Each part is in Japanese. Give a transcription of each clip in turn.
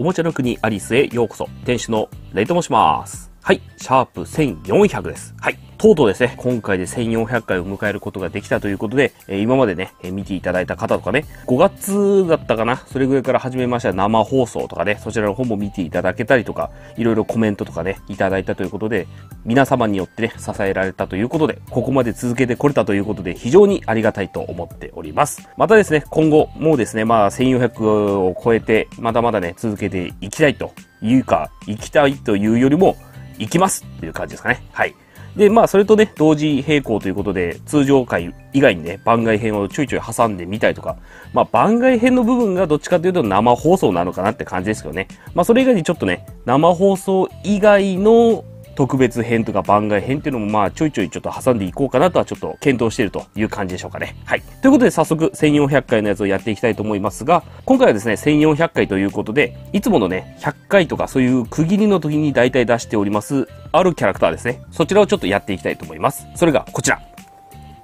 おもちゃの国アリスへようこそ。店主のレイと申します。はい。シャープ1400です。はい。とうとうですね、今回で1400回を迎えることができたということで、え今までね、え見ていただいた方とかね、5月だったかなそれぐらいから始めました生放送とかね、そちらの方も見ていただけたりとか、いろいろコメントとかね、いただいたということで、皆様によってね、支えられたということで、ここまで続けてこれたということで、非常にありがたいと思っております。またですね、今後、もうですね、まあ、1400を超えて、まだまだね、続けていきたいというか、行きたいというよりも、行きますっていう感じですかね。はい。で、まあ、それとね、同時並行ということで、通常回以外にね、番外編をちょいちょい挟んでみたりとか、まあ、番外編の部分がどっちかというと生放送なのかなって感じですけどね。まあ、それ以外にちょっとね、生放送以外の特別編とか番外編っていうのもまあちょいちょいちょっと挟んでいこうかなとはちょっと検討しているという感じでしょうかね。はい。ということで早速1400回のやつをやっていきたいと思いますが、今回はですね、1400回ということで、いつものね、100回とかそういう区切りの時に大体出しております、あるキャラクターですね。そちらをちょっとやっていきたいと思います。それがこちら。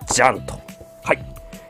じゃんと。はい。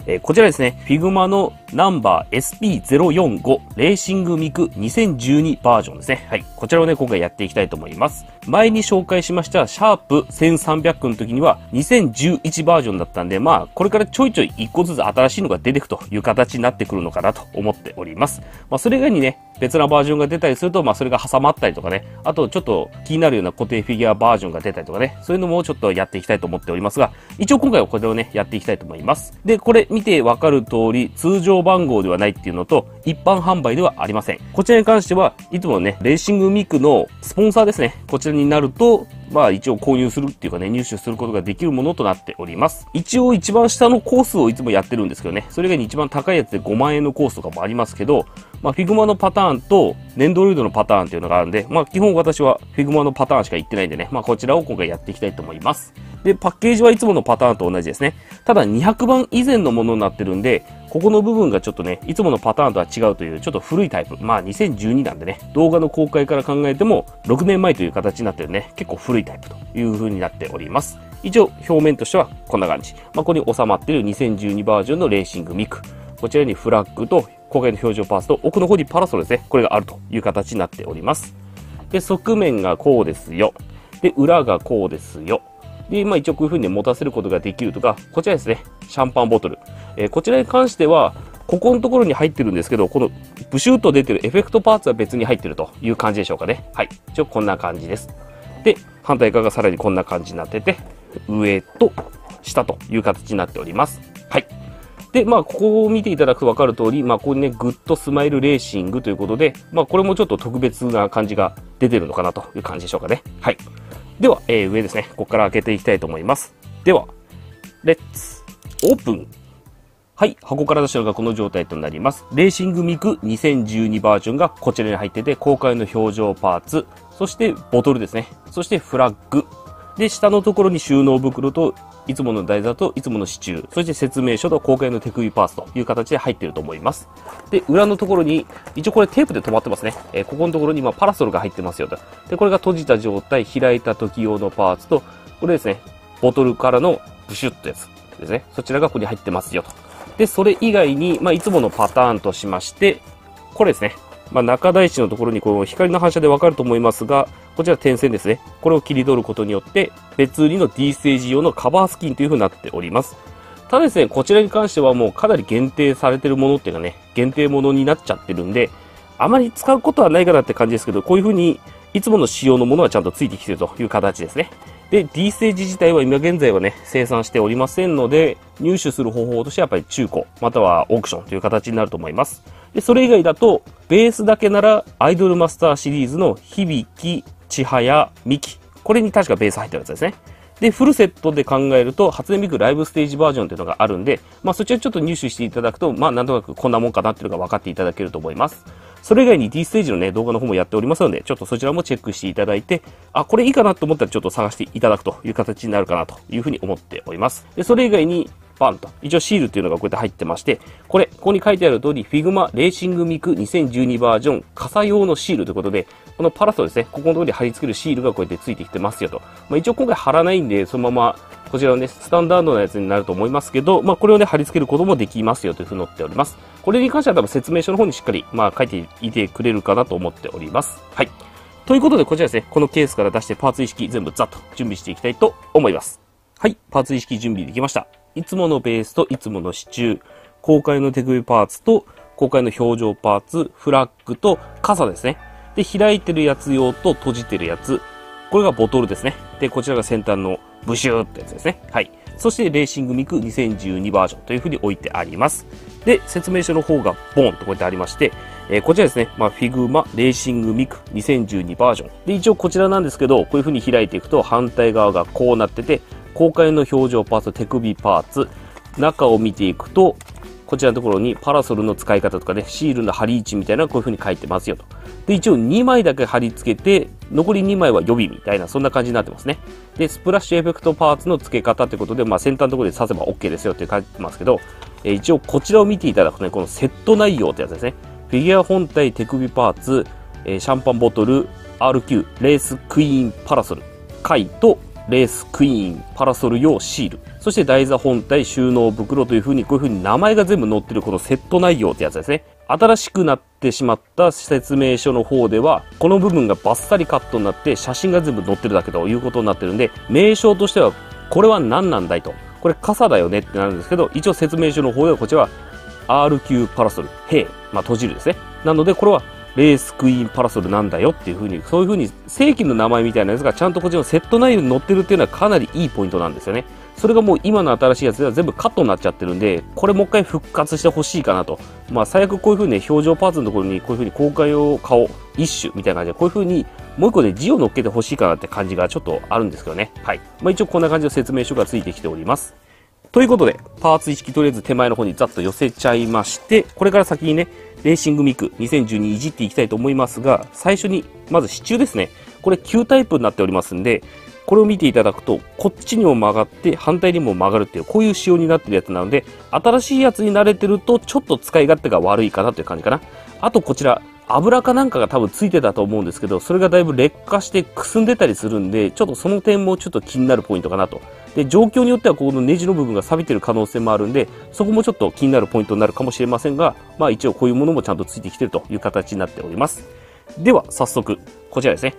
えーこちらですね、 figma のナンバー SP045 レーシングミク2012バージョンですね。はい。こちらをね、今回やっていきたいと思います。前に紹介しましたシャープ1300の時には2011バージョンだったんで、まあ、これからちょいちょい一個ずつ新しいのが出てくという形になってくるのかなと思っております。まあ、それ以外にね、別なバージョンが出たりすると、まあ、それが挟まったりとかね、あとちょっと気になるような固定フィギュアバージョンが出たりとかね、そういうのもちょっとやっていきたいと思っておりますが、一応今回はこれをね、やっていきたいと思います。で、これ見てわかる通り、通常番号ではないっていうのと、一般販売ではありません。こちらに関しては、いつもね、レーシングミクのスポンサーですね。こちらになると、まあ一応購入するっていうかね、入手することができるものとなっております。一応一番下のコースをいつもやってるんですけどね、それ以外に一番高いやつで5万円のコースとかもありますけど、まあ、 figma のパターンと、ネンドロイドのパターンっていうのがあるんで、まあ、基本私は figma のパターンしか言ってないんでね、まあ、こちらを今回やっていきたいと思います。で、パッケージはいつものパターンと同じですね。ただ、200番以前のものになってるんで、ここの部分がちょっとね、いつものパターンとは違うという、ちょっと古いタイプ。まあ、2012なんでね、動画の公開から考えても、6年前という形になってるね、結構古いタイプという風になっております。一応、表面としてはこんな感じ。まあ、ここに収まっている2012バージョンのレーシングミク。こちらにフラッグと公開の表情パーツと奥の方にパラソルですね。これがあるという形になっております。で、側面がこうですよ。で、裏がこうですよ。で、まあ一応こういう風に持たせることができるとか、こちらですね。シャンパンボトル。えーこちらに関しては、ここのところに入ってるんですけど、このブシューと出てるエフェクトパーツは別に入ってるという感じでしょうかね。はい。一応こんな感じです。で、反対側がさらにこんな感じになってて、上と下という形になっております。はい。で、まあ、ここを見ていただくと分かる通り、まあ、ここにね、グッドスマイルレーシングということで、まあ、これもちょっと特別な感じが出てるのかなという感じでしょうかね。はい。では、えー上ですね。ここから開けていきたいと思います。では、レッツ、オープンはい、箱から出したのがこの状態となります。レーシングミク2012バージョンがこちらに入ってて、公開の表情パーツ、そしてボトルですね。そしてフラッグ。で、下のところに収納袋と、いつもの台座といつもの支柱、そして説明書と公開の手首パーツという形で入っていると思います。で、裏のところに、一応これテープで止まってますね。えーここのところに今パラソルが入ってますよと。で、これが閉じた状態、開いた時用のパーツと、これですね、ボトルからのブシュッとやつですね。そちらがここに入ってますよと。で、それ以外に、まあ、いつものパターンとしまして、これですね。まあ、中台地のところにこう光の反射でわかると思いますが、こちら点線ですね。これを切り取ることによって、別売りの D ステージ用のカバースキンという風になっております。ただですね、こちらに関してはもうかなり限定されてるものっていうかね、限定ものになっちゃってるんで、あまり使うことはないかなって感じですけど、こういう風にいつもの仕様のものはちゃんとついてきてるという形ですね。で、D ステージ自体は今現在はね、生産しておりませんので、入手する方法としてはやっぱり中古、またはオークションという形になると思います。で、それ以外だと、ベースだけなら、アイドルマスターシリーズの響き、千早、ミキ。これに確かベース入ってるやつですね。で、フルセットで考えると、初音ミクライブステージバージョンっていうのがあるんで、まあそちらちょっと入手していただくと、まあなんとなくこんなもんかなっていうのが分かっていただけると思います。それ以外に D ステージのね、動画の方もやっておりますので、ちょっとそちらもチェックしていただいて、あ、これいいかなと思ったらちょっと探していただくという形になるかなというふうに思っております。で、それ以外に、バンと。一応シールっていうのがこうやって入ってまして、これ、ここに書いてある通り、Figma レーシングミク2012バージョン傘用のシールということで、このパラソルですね、ここのところに貼り付けるシールがこうやってついてきてますよと。まあ、一応今回貼らないんで、そのまま、こちらのね、スタンダードなやつになると思いますけど、まあ、これをね、貼り付けることもできますよというふうに載っております。これに関しては多分説明書の方にしっかり、まあ、書いていてくれるかなと思っております。はい。ということで、こちらですね、このケースから出してパーツ意識全部ざっと準備していきたいと思います。はい、パーツ意識準備できました。いつものベースといつもの支柱、公開の手首パーツと公開の表情パーツ、フラッグと傘ですね。で、開いてるやつ用と閉じてるやつ。これがボトルですね。で、こちらが先端のブシューってやつですね。はい。そして、レーシングミク2012バージョンという風に置いてあります。で、説明書の方がボーンとこうやってありまして、えー、こちらですね、まあ、 figma レーシングミク2012バージョン。で、一応こちらなんですけど、こういう風に開いていくと反対側がこうなってて、交換の表情パーツ、手首パーツ、中を見ていくと、こちらのところにパラソルの使い方とかね、シールの貼り位置みたいなこういう風に書いてますよと。で、一応2枚だけ貼り付けて、残り2枚は予備みたいな、そんな感じになってますね。で、スプラッシュエフェクトパーツの付け方ってことで、まあ先端のところで刺せば OK ですよって書いてますけど、えー、一応こちらを見ていただくとね、このセット内容ってやつですね。フィギュア本体手首パーツ、えー、シャンパンボトル、RQ、レースクイーンパラソル、貝とレースクイーンパラソル用シール、そして台座本体収納袋という風にこういう風に名前が全部載ってるこのセット内容ってやつですね。新しくなってしまった説明書の方では、この部分がバッサリカットになって写真が全部載ってるだけということになってるんで、名称としてはこれは何なんだいと。これ傘だよねってなるんですけど、一応説明書の方ではこちらは RQ パラソル、兵、まあ閉じるですね。なのでこれはレースクイーンパラソルなんだよっていう風に、そういう風に正規の名前みたいなやつがちゃんとこっちのセット内容に載ってるっていうのはかなりいいポイントなんですよね。それがもう今の新しいやつでは全部カットになっちゃってるんで、これもう一回復活してほしいかなと。まあ最悪こういう風にね、表情パーツのところにこういう風に公開用顔、一種みたいな感じで、こういう風にもう一個で字を乗っけてほしいかなって感じがちょっとあるんですけどね。はい。まあ一応こんな感じの説明書がついてきております。ということで、パーツ意識とりあえず手前の方にざっと寄せちゃいまして、これから先にね、レーシングミク2012いじっていきたいと思いますが、最初に、まず支柱ですね。これ旧タイプになっておりますんで、これを見ていただくと、こっちにも曲がって、反対にも曲がるっていう、こういう仕様になってるやつなので、新しいやつに慣れてると、ちょっと使い勝手が悪いかなという感じかな。あとこちら、油かなんかが多分ついてたと思うんですけど、それがだいぶ劣化してくすんでたりするんで、ちょっとその点もちょっと気になるポイントかなと。で、状況によってはこのネジの部分が錆びてる可能性もあるんで、そこもちょっと気になるポイントになるかもしれませんが、まあ一応こういうものもちゃんとついてきてるという形になっております。では、早速、こちらですね。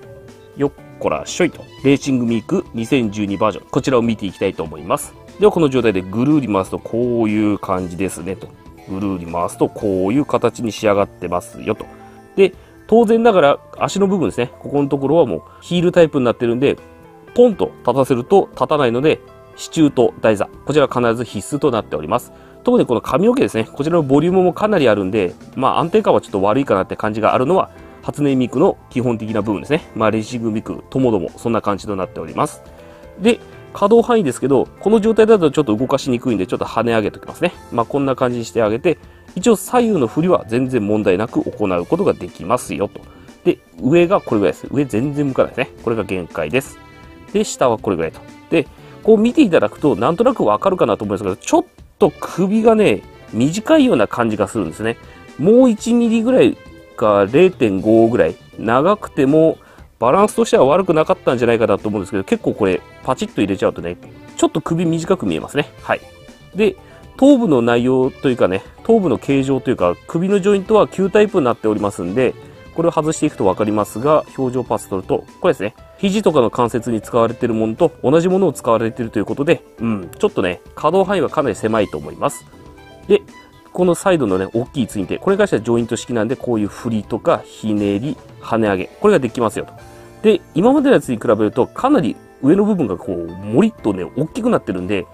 よっこらしょいと。レーシングミーク2012バージョン。こちらを見ていきたいと思います。では、この状態でぐるり回すとこういう感じですねと。ぐるり回すとこういう形に仕上がってますよと。で、当然ながら足の部分ですね。ここのところはもうヒールタイプになってるんで、ポンと立たせると立たないので、支柱と台座。こちら必ず必須となっております。特にこの髪の毛ですね。こちらのボリュームもかなりあるんで、まあ安定感はちょっと悪いかなって感じがあるのは、初音ミクの基本的な部分ですね。まあレーシングミクともどもそんな感じとなっております。で、可動範囲ですけど、この状態だとちょっと動かしにくいんで、ちょっと跳ね上げておきますね。まあこんな感じにしてあげて、一応左右の振りは全然問題なく行うことができますよと。で、上がこれぐらいです。上全然向かないですね。これが限界です。で、下はこれぐらいと。で、こう見ていただくと、なんとなくわかるかなと思うんですけど、ちょっと首がね、短いような感じがするんですね。もう1ミリぐらいか0.5ぐらい。長くても、バランスとしては悪くなかったんじゃないかなと思うんですけど、結構これ、パチッと入れちゃうとね、ちょっと首短く見えますね。はい。で、頭部の内容というかね、頭部の形状というか、首のジョイントは旧タイプになっておりますんで、これを外していくと分かりますが、表情パス取ると、これですね、肘とかの関節に使われているものと同じものを使われているということで、うん、ちょっとね、可動範囲はかなり狭いと思います。で、このサイドのね、大きいツインテ、これがしたらジョイント式なんで、こういう振りとか、ひねり、跳ね上げ、これができますよと。で、今までのやつに比べると、かなり上の部分がこう、もりっとね、大きくなってるんで、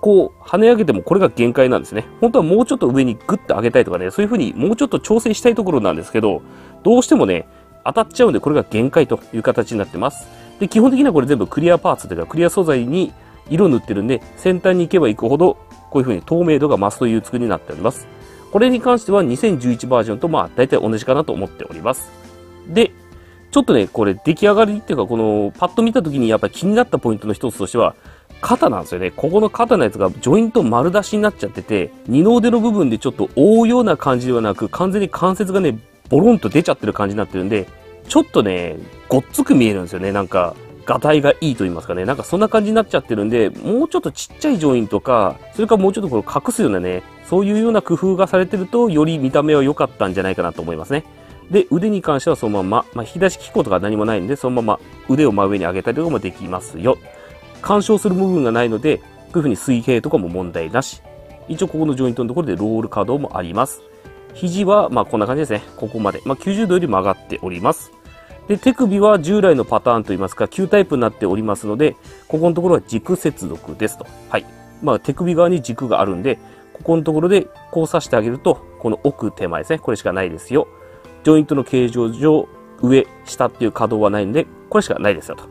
こう、跳ね上げてもこれが限界なんですね。本当はもうちょっと上にグッと上げたいとかね、そういう風にもうちょっと調整したいところなんですけど、どうしてもね、当たっちゃうんでこれが限界という形になってます。で、基本的にはこれ全部クリアパーツというかクリア素材に色塗ってるんで、先端に行けば行くほど、こういう風に透明度が増すという作りになっております。これに関しては2011バージョンとまあ大体同じかなと思っております。で、ちょっとね、これ出来上がりっていうか、このパッと見た時にやっぱり気になったポイントの一つとしては、肩なんですよね。ここの肩のやつがジョイント丸出しになっちゃってて、二の腕の部分でちょっと覆うような感じではなく、完全に関節がね、ボロンと出ちゃってる感じになってるんで、ちょっとね、ごっつく見えるんですよね。なんか、ガタイがいいと言いますかね。なんかそんな感じになっちゃってるんで、もうちょっとちっちゃいジョインとか、それかもうちょっとこれ隠すようなね、そういうような工夫がされてると、より見た目は良かったんじゃないかなと思いますね。で、腕に関してはそのまま、まあ、引き出し機構とか何もないんで、そのまま腕を真上に上げたりとかもできますよ。干渉する部分がないので、こういう風に水平とかも問題なし。一応ここのジョイントのところでロール可動もあります。肘は、まあこんな感じですね。ここまで。まあ90度より曲がっております。で、手首は従来のパターンといいますか、旧タイプになっておりますので、ここのところは軸接続ですと。はい。まあ手首側に軸があるんで、ここのところでこう刺してあげると、この奥手前ですね。これしかないですよ。ジョイントの形状上、上、下っていう可動はないんで、これしかないですよと。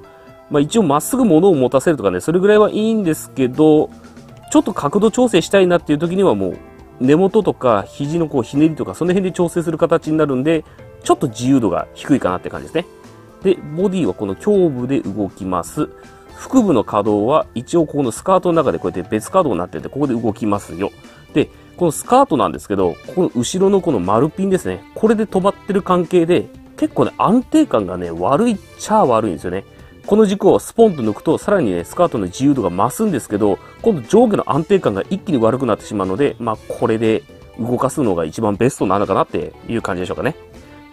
まあ一応まっすぐ物を持たせるとかね、それぐらいはいいんですけど、ちょっと角度調整したいなっていう時にはもう、根元とか肘のこうひねりとかその辺で調整する形になるんで、ちょっと自由度が低いかなって感じですね。で、ボディはこの胸部で動きます。腹部の可動は一応ここのスカートの中でこうやって別可動になってて、ここで動きますよ。で、このスカートなんですけど、ここの後ろのこの丸ピンですね。これで止まってる関係で、結構ね、安定感がね、悪いっちゃ悪いんですよね。この軸をスポンと抜くと、さらにね、スカートの自由度が増すんですけど、今度上下の安定感が一気に悪くなってしまうので、まあ、これで動かすのが一番ベストなのかなっていう感じでしょうかね。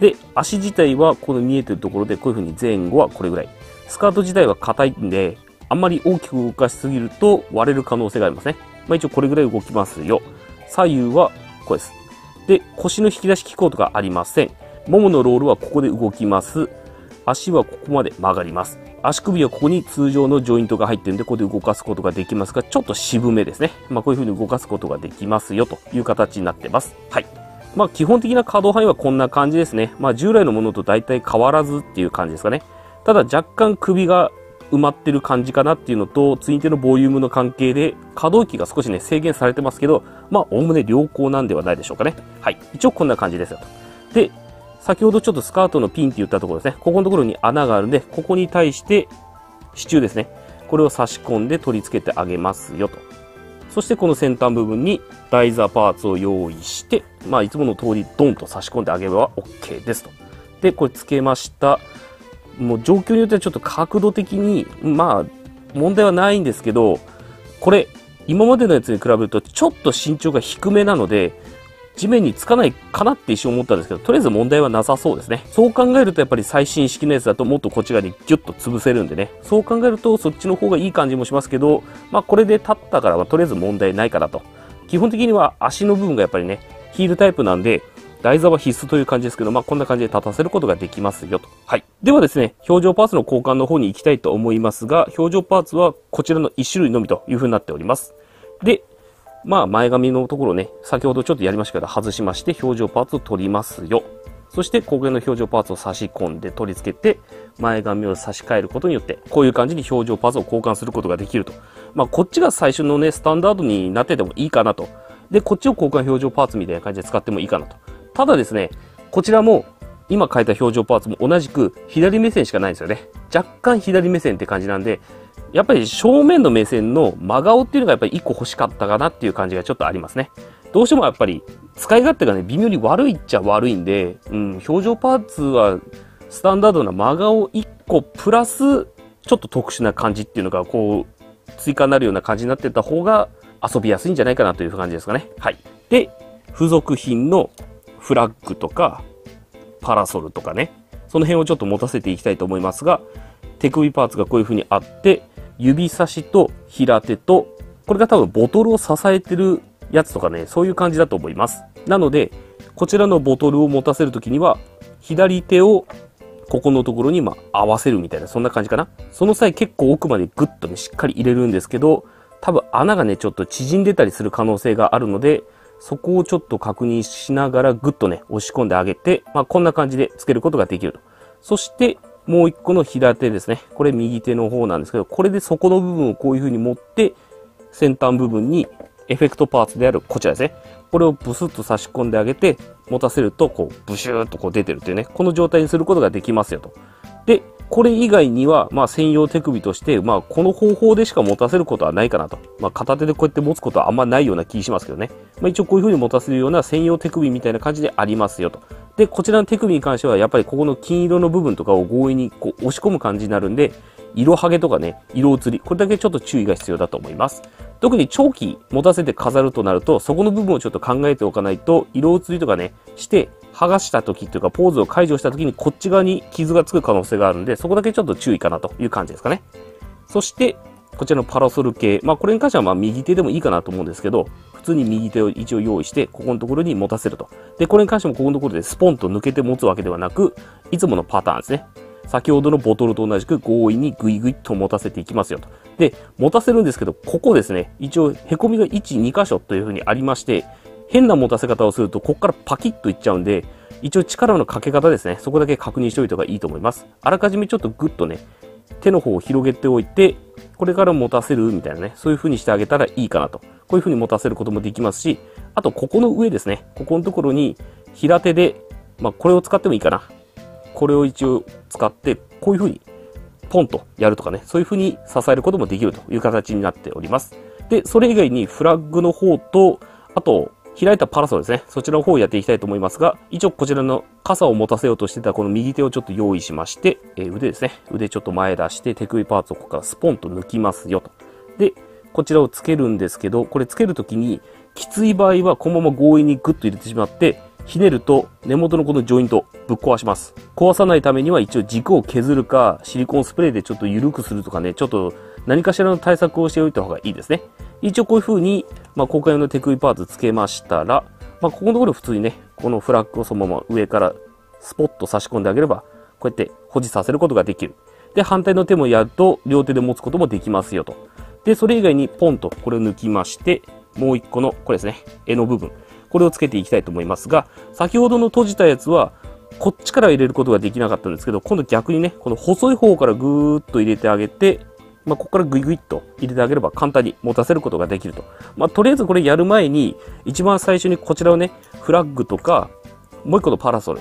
で、足自体はこの見えてるところで、こういう風に前後はこれぐらい。スカート自体は硬いんで、あんまり大きく動かしすぎると割れる可能性がありますね。まあ一応これぐらい動きますよ。左右はこれです。で、腰の引き出し機構とかありません。もものロールはここで動きます。足はここまで曲がります。足首はここに通常のジョイントが入ってるんで、ここで動かすことができますが、ちょっと渋めですね。まあこういう風に動かすことができますよという形になってます。はい。まあ基本的な可動範囲はこんな感じですね。まあ従来のものと大体変わらずっていう感じですかね。ただ若干首が埋まってる感じかなっていうのと、ツインテのボリュームの関係で、可動域が少しね、制限されてますけど、まあ、おおむね良好なんではないでしょうかね。はい。一応こんな感じですよ。で、先ほどちょっとスカートのピンって言ったところですね。ここのところに穴があるんで、ここに対して、支柱ですね。これを差し込んで取り付けてあげますよと。そしてこの先端部分に台座パーツを用意して、まあいつもの通りドンと差し込んであげれば OK ですと。で、これ付けました。もう状況によってはちょっと角度的に、まあ、問題はないんですけど、これ、今までのやつに比べるとちょっと身長が低めなので、地面につかないかなって一瞬思ったんですけど、とりあえず問題はなさそうですね。そう考えるとやっぱり最新式のやつだともっとこっち側にギュッと潰せるんでね。そう考えるとそっちの方がいい感じもしますけど、まあこれで立ったからはとりあえず問題ないかなと。基本的には足の部分がやっぱりね、ヒールタイプなんで、台座は必須という感じですけど、まあ、こんな感じで立たせることができますよと。はい。ではですね、表情パーツの交換の方に行きたいと思いますが、表情パーツはこちらの1種類のみという風になっております。で、まあ、前髪のところね、先ほどちょっとやりましたけど、外しまして、表情パーツを取りますよ。そして、後継の表情パーツを差し込んで取り付けて、前髪を差し替えることによって、こういう感じに表情パーツを交換することができると。まあ、こっちが最初のね、スタンダードになっててもいいかなと。で、こっちを交換表情パーツみたいな感じで使ってもいいかなと。ただですね、こちらも今書いた表情パーツも同じく左目線しかないんですよね。若干左目線って感じなんで、やっぱり正面の目線の真顔っていうのがやっぱり一個欲しかったかなっていう感じがちょっとありますね。どうしてもやっぱり使い勝手がね、微妙に悪いっちゃ悪いんで、うん、表情パーツはスタンダードな真顔1個プラスちょっと特殊な感じっていうのがこう追加になるような感じになってた方が遊びやすいんじゃないかなという感じですかね。はい。で、付属品のフラッグとか、パラソルとかね、その辺をちょっと持たせていきたいと思いますが、手首パーツがこういう風にあって、指差しと平手と、これが多分ボトルを支えてるやつとかね、そういう感じだと思います。なので、こちらのボトルを持たせるときには、左手をここのところにま合わせるみたいな、そんな感じかな。その際結構奥までグッとね、しっかり入れるんですけど、多分穴がね、ちょっと縮んでたりする可能性があるので、そこをちょっと確認しながらぐっとね、押し込んであげて、まあ、こんな感じでつけることができると。そして、もう一個の平手ですね。これ右手の方なんですけど、これで底の部分をこういう風に持って、先端部分にエフェクトパーツであるこちらですね。これをブスッと差し込んであげて、持たせると、こう、ブシューっとこう出てるというね、この状態にすることができますよと。で、これ以外には、まあ、専用手首として、まあ、この方法でしか持たせることはないかなと。まあ、片手でこうやって持つことはあんまないような気しますけどね。まあ、一応こういう風に持たせるような専用手首みたいな感じでありますよと。で、こちらの手首に関しては、やっぱりここの金色の部分とかを強引にこう押し込む感じになるんで、色ハゲとかね、色移り、これだけちょっと注意が必要だと思います。特に長期持たせて飾るとなると、そこの部分をちょっと考えておかないと、色移りとかね、して、剥がした時というか、ポーズを解除した時にこっち側に傷がつく可能性があるんで、そこだけちょっと注意かなという感じですかね。そして、こちらのパラソル系。まあ、これに関してはまあ右手でもいいかなと思うんですけど、通に右手を一応用意して、ここのところに持たせると。で、これに関してもここのところでスポンと抜けて持つわけではなく、いつものパターンですね。先ほどのボトルと同じく強引にグイグイと持たせていきますよと。で、持たせるんですけど、ここですね、一応凹みが1、2箇所という風にありまして、変な持たせ方をすると、ここからパキッといっちゃうんで、一応力のかけ方ですね、そこだけ確認しておいた方がいいと思います。あらかじめちょっとグッとね、手の方を広げておいて、これから持たせるみたいなね、そういう風にしてあげたらいいかなと。こういう風に持たせることもできますし、あと、ここの上ですね、ここのところに平手で、まあ、これを使ってもいいかな。これを一応使って、こういう風にポンとやるとかね、そういう風に支えることもできるという形になっております。で、それ以外にフラッグの方と、あと、開いたパラソルですね。そちらの方をやっていきたいと思いますが、一応こちらの傘を持たせようとしてたこの右手をちょっと用意しまして、えー、腕ですね。腕ちょっと前出して手首パーツをここからスポンと抜きますよと。で、こちらをつけるんですけど、これつけるときに、きつい場合はこのまま強引にグッと入れてしまって、ひねると根元のこのジョイントぶっ壊します。壊さないためには一応軸を削るか、シリコンスプレーでちょっと緩くするとかね、ちょっと何かしらの対策をしておいた方がいいですね。一応こういう風に、まあ、公開用の手首パーツつけましたら、まあ、ここのところ普通にね、このフラッグをそのまま上からスポッと差し込んであげれば、こうやって保持させることができる。で、反対の手もやると、両手で持つこともできますよと。で、それ以外にポンとこれを抜きまして、もう一個の、これですね、柄の部分。これをつけていきたいと思いますが、先ほどの閉じたやつは、こっちから入れることができなかったんですけど、今度逆にね、この細い方からぐーっと入れてあげて、まあ、ここからグイグイっと入れてあげれば簡単に持たせることができると。まあ、とりあえずこれやる前に、一番最初にこちらをね、フラッグとか、もう一個のパラソル。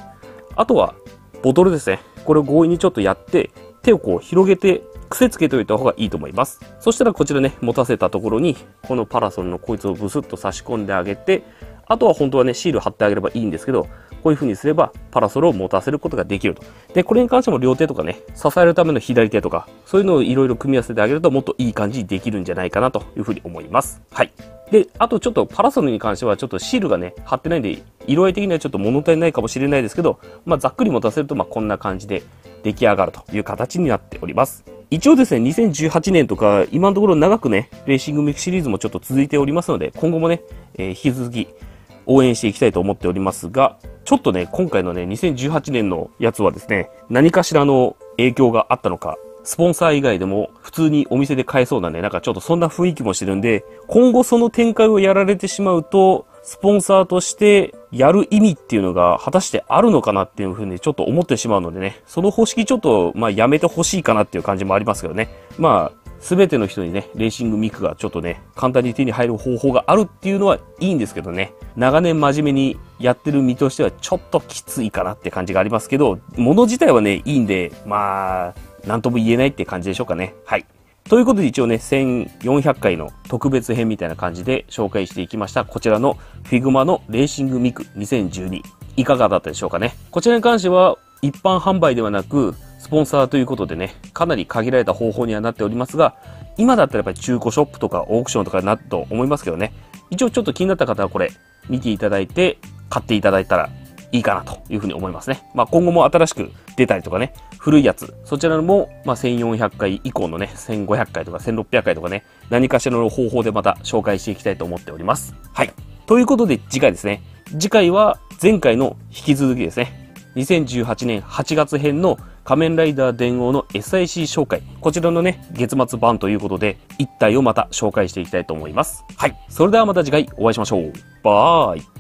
あとは、ボトルですね。これを強引にちょっとやって、手をこう広げて癖つけておいた方がいいと思います。そしたらこちらね、持たせたところに、このパラソルのこいつをブスッと差し込んであげて、あとは本当はね、シール貼ってあげればいいんですけど、こういう風にすればパラソルを持たせることができると。で、これに関しても両手とかね、支えるための左手とか、そういうのをいろいろ組み合わせてあげるともっといい感じにできるんじゃないかなという風に思います。はい。で、あとちょっとパラソルに関してはちょっとシールがね、貼ってないんで、色合い的にはちょっと物足りないかもしれないですけど、まあざっくり持たせるとまあこんな感じで出来上がるという形になっております。一応ですね、2018年とか、今のところ長くね、レーシングミックシリーズもちょっと続いておりますので、今後もね、えー、引き続き、応援していきたいと思っておりますが、ちょっとね、今回のね、2018年のやつはですね、何かしらの影響があったのか、スポンサー以外でも普通にお店で買えそうなね、なんかちょっとそんな雰囲気もしてるんで、今後その展開をやられてしまうと、スポンサーとしてやる意味っていうのが果たしてあるのかなっていうふうにちょっと思ってしまうのでね、その方式ちょっと、まあやめてほしいかなっていう感じもありますけどね。まあ、すべての人にね、レーシングミクがちょっとね、簡単に手に入る方法があるっていうのはいいんですけどね、長年真面目にやってる身としてはちょっときついかなって感じがありますけど、物自体はね、いいんで、まあ、なんとも言えないって感じでしょうかね。はい。ということで一応ね、1400回の特別編みたいな感じで紹介していきました。こちらの Figma のレーシングミク2012。いかがだったでしょうかね。こちらに関しては一般販売ではなく、スポンサーということでね、かなり限られた方法にはなっておりますが、今だったらやっぱり中古ショップとかオークションとかになると思いますけどね。一応ちょっと気になった方はこれ見ていただいて買っていただいたらいいかなというふうに思いますね。まあ今後も新しく出たりとかね、古いやつ、そちらも、ま1400回以降のね、1500回とか1600回とかね、何かしらの方法でまた紹介していきたいと思っております。はい。ということで次回ですね。次回は前回の引き続きですね。2018年8月編の仮面ライダー電王の SIC 紹介。こちらのね、月末版ということで、一体をまた紹介していきたいと思います。はい。それではまた次回お会いしましょう。バーイ。